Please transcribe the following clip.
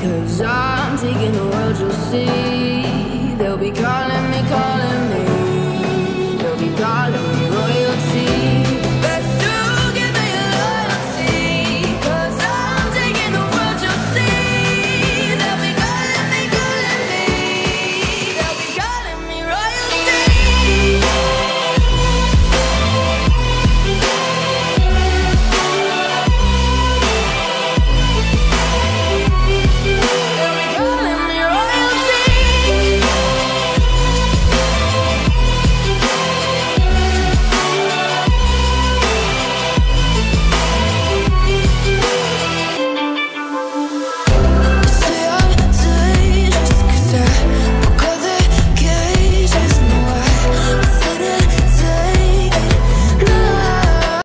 Cause I'm taking the world you'll see They'll be gone.